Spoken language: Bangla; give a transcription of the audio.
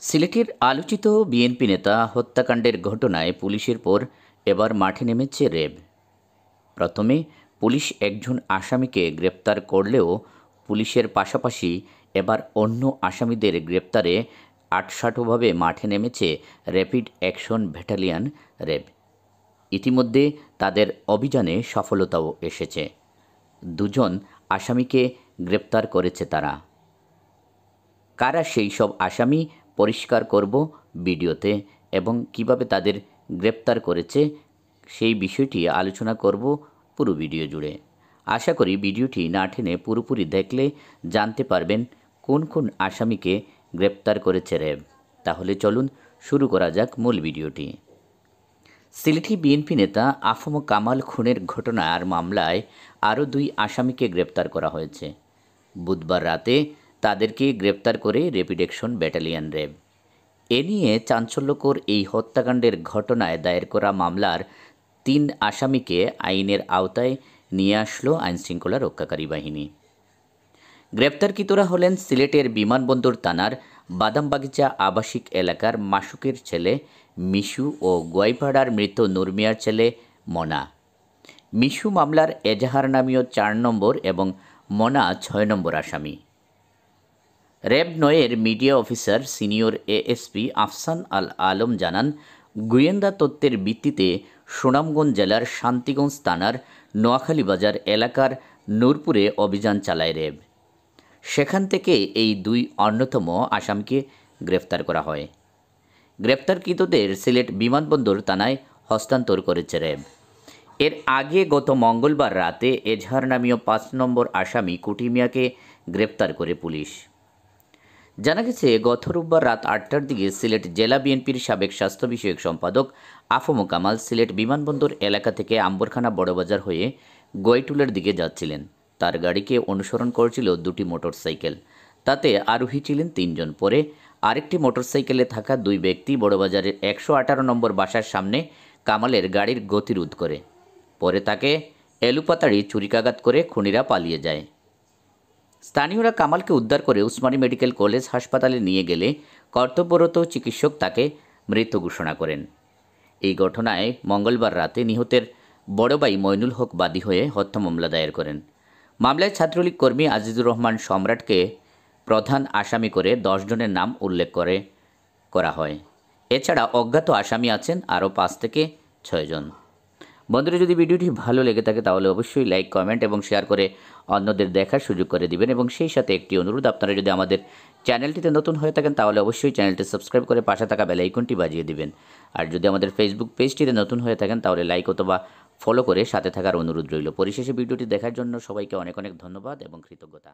সিলেটের আলোচিত বিএনপি নেতা হত্যাকাণ্ডের ঘটনায় পুলিশের পর এবার মাঠে নেমেছে রেব। প্রথমে পুলিশ একজন আসামিকে গ্রেপ্তার করলেও পুলিশের পাশাপাশি এবার অন্য আসামিদের গ্রেপ্তারে আটসাটভাবে মাঠে নেমেছে র্যাপিড অ্যাকশন ব্যাটালিয়ন র্যাব ইতিমধ্যে তাদের অভিযানে সফলতাও এসেছে। দুজন আসামিকে গ্রেপ্তার করেছে তারা। কারা সেই সব আসামি পরিষ্কার করব ভিডিওতে এবং কীভাবে তাদের গ্রেপ্তার করেছে সেই বিষয়টি আলোচনা করব পুরো ভিডিও জুড়ে। আশা করি ভিডিওটি না টেনে পুরোপুরি দেখলে জানতে পারবেন কোন কোন আসামিকে গ্রেপ্তার করেছে র্যাব। তাহলে চলুন শুরু করা যাক মূল ভিডিওটি। সিলেটি বিএনপি নেতা আফম কামাল খুনের ঘটনার মামলায় আরও দুই আসামিকে গ্রেপ্তার করা হয়েছে। বুধবার রাতে তাদেরকে গ্রেপ্তার করে র্যাপিড অ্যাকশন ব্যাটালিয়ন র্যাব এ নিয়ে চাঞ্চল্যকর এই হত্যাকাণ্ডের ঘটনায় দায়ের করা মামলার তিন আসামিকে আইনের আওতায় নিয়ে আসলো আইনশৃঙ্খলা রক্ষাকারী বাহিনী। গ্রেপ্তারকৃতরা হলেন সিলেটের বিমানবন্দর থানার বাদামবাগিচা আবাসিক এলাকার মাসুকের ছেলে মিশু ও গোয়াইপাড়ার মৃত নুরমিয়ার ছেলে মনা। মিশু মামলার এজাহার নামীয় চার নম্বর এবং মনা ছয় নম্বর আসামি। র্যাব নয়ের media officer senior ASP Afsan Al Alam জানান, গোয়েন্দা তত্ত্বের ভিত্তিতে সুনামগঞ্জ জেলার শান্তিগঞ্জ থানার নোয়াখালী বাজার এলাকার নূরপুরে অভিযান চালায় র্যাব সেখান থেকে এই দুই অন্যতম আসামকে গ্রেফতার করা হয়। গ্রেপ্তারকৃতদের সিলেট বিমানবন্দর থানায় হস্তান্তর করেছে র্যাব এর আগে গত মঙ্গলবার রাতে এজহার নামীয় পাঁচ নম্বর আসামি কুটিমিয়াকে গ্রেপ্তার করে পুলিশ। জানা গেছে, গত রোববার রাত আটটার দিকে সিলেট জেলা বিএনপির সাবেক স্বাস্থ্য বিষয়ক সম্পাদক আফম কামাল সিলেট বিমানবন্দর এলাকা থেকে আম্বরখানা বড়বাজার হয়ে গোয়টুলের দিকে যাচ্ছিলেন। তার গাড়িকে অনুসরণ করছিল দুটি মোটরসাইকেল। তাতে আরোহী ছিলেন তিনজন। পরে আরেকটি মোটরসাইকেলে থাকা দুই ব্যক্তি বড়বাজারের একশো আঠারো নম্বর বাসার সামনে কামালের গাড়ির গতিরোধ করে। পরে তাকে এলুপাতাড়ি চুরিকাঘাত করে খুনিরা পালিয়ে যায়। স্থানীয়রা কামালকে উদ্ধার করে উসমানী মেডিকেল কলেজ হাসপাতালে নিয়ে গেলে কর্তব্যরত চিকিৎসক তাকে মৃত ঘোষণা করেন। এই ঘটনায় মঙ্গলবার রাতে নিহতের বড় ভাই মইনুল হক বাদী হয়ে হত্যা মামলা দায়ের করেন। মামলায় ছাত্রলীগ কর্মী আজিজুর রহমান সম্রাটকে প্রধান আসামি করে জনের নাম উল্লেখ করে, করা হয়। এছাড়া অজ্ঞাত আসামি আছেন আরও পাঁচ থেকে ছয়জন বন্ধুরা, যদি ভিডিওটি ভালো লেগে থাকে, তাহলে অবশ্যই লাইক কমেন্ট এবং শেয়ার করে অন্যদের দেখার সুযোগ করে দিবেন এবং সেই সাথে একটি অনুরোধ, আপনারা যদি আমাদের চ্যানেলটিতে নতুন হয়ে থাকেন, তাহলে অবশ্যই চ্যানেলটি সাবস্ক্রাইব করে পাশে থাকা বেলাইকনটি বাজিয়ে দিবেন। আর যদি আমাদের ফেসবুক পেজটিতে নতুন হয়ে থাকেন, তাহলে লাইক অথবা ফলো করে সাথে থাকার অনুরোধ রইল। পরিশেষে ভিডিওটি দেখার জন্য সবাইকে অনেক অনেক ধন্যবাদ এবং কৃতজ্ঞতা।